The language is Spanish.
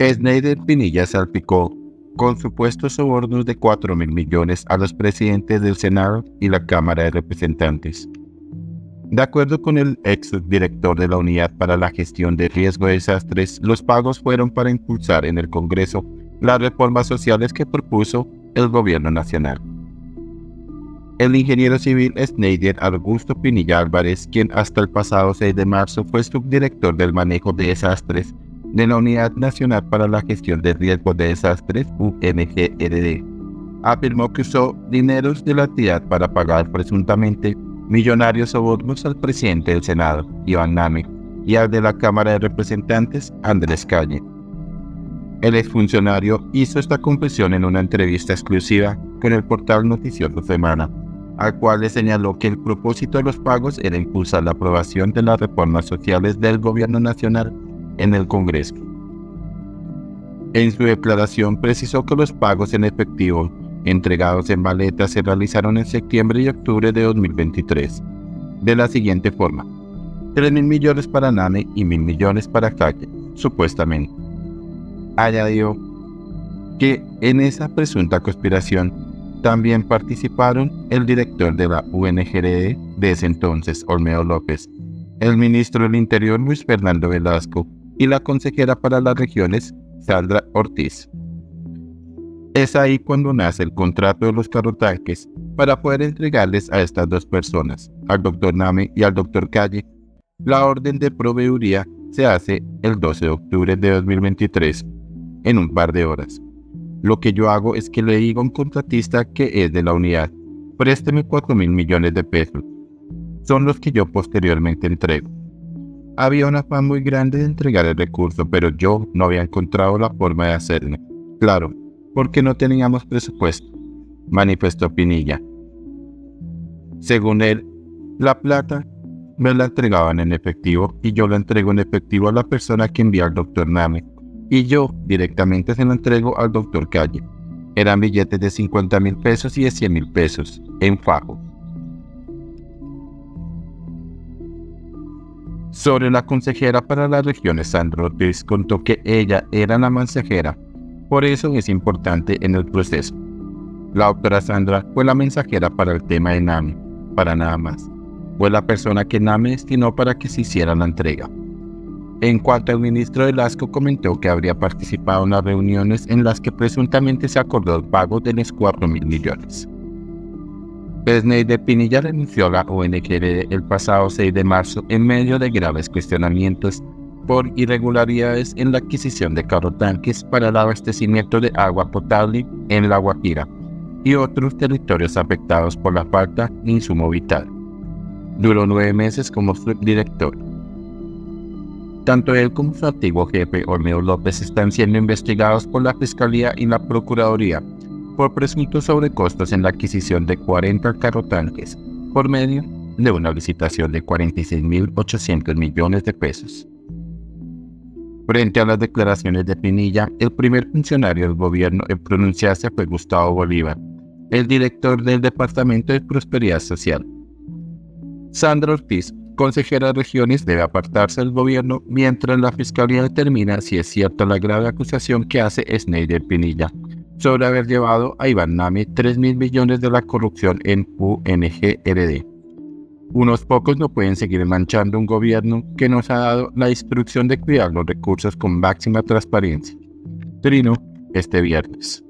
Snyder Pinilla salpicó con supuestos sobornos de 4 mil millones a los presidentes del Senado y la Cámara de Representantes. De acuerdo con el ex director de la Unidad para la Gestión de Riesgo de Desastres, los pagos fueron para impulsar en el Congreso las reformas sociales que propuso el gobierno nacional. El ingeniero civil Snyder Augusto Pinilla Álvarez, quien hasta el pasado 6 de marzo fue subdirector del manejo de desastres de la Unidad Nacional para la Gestión de Riesgos de Desastres, UNGRD, afirmó que usó dineros de la entidad para pagar presuntamente millonarios sobornos al presidente del Senado, Iván Name, y al de la Cámara de Representantes, Andrés Calle. El exfuncionario hizo esta confesión en una entrevista exclusiva con el portal Noticioso Semana, al cual le señaló que el propósito de los pagos era impulsar la aprobación de las reformas sociales del gobierno nacional en el Congreso. En su declaración precisó que los pagos en efectivo entregados en maletas se realizaron en septiembre y octubre de 2023, de la siguiente forma. 3 mil millones para NANE y mil millones para Calle, supuestamente. Añadió que en esa presunta conspiración también participaron el director de la UNGRD de ese entonces, Olmedo López, el ministro del Interior Luis Fernando Velasco y la consejera para las regiones, Sandra Ortiz. Es ahí cuando nace el contrato de los carrotanques para poder entregarles a estas dos personas, al doctor Name y al doctor Calle. La orden de proveeduría se hace el 12 de octubre de 2023, en un par de horas. Lo que yo hago es que le digo a un contratista que es de la unidad, présteme 4 mil millones de pesos. Son los que yo posteriormente entrego. Había un afán muy grande de entregar el recurso, pero yo no había encontrado la forma de hacerlo. Claro, porque no teníamos presupuesto, manifestó Pinilla. Según él, la plata me la entregaban en efectivo y yo la entrego en efectivo a la persona que envía al doctor Name y yo directamente se la entrego al doctor Calle. Eran billetes de 50 mil pesos y de 100 mil pesos en fajo. Sobre la consejera para las regiones, Sandro Ortiz contó que ella era la mensajera por eso es importante en el proceso. La doctora Sandra fue la mensajera para el tema de NAMI, para nada más. Fue la persona que NAMI destinó para que se hiciera la entrega. En cuanto al ministro de Lasco comentó que habría participado en las reuniones en las que presuntamente se acordó el pago de los 4 mil millones. Pesney de Pinilla renunció a la ONG el pasado 6 de marzo en medio de graves cuestionamientos por irregularidades en la adquisición de tanques para el abastecimiento de agua potable en La Guajira y otros territorios afectados por la falta de insumo vital. Duró nueve meses como subdirector. Tanto él como su antiguo jefe, Olmedo López, están siendo investigados por la Fiscalía y la Procuraduría por presuntos sobrecostos en la adquisición de 40 carrotanques por medio de una licitación de 46.800 millones de pesos. Frente a las declaraciones de Pinilla, el primer funcionario del gobierno en pronunciarse fue Gustavo Bolívar, el director del Departamento de Prosperidad Social. Sandra Ortiz, consejera de regiones, debe apartarse del gobierno mientras la fiscalía determina si es cierta la grave acusación que hace Snyder Pinilla sobre haber llevado a Iván Nami 3 mil millones de la corrupción en UNGRD. Unos pocos no pueden seguir manchando un gobierno que nos ha dado la instrucción de cuidar los recursos con máxima transparencia. Trino, este viernes.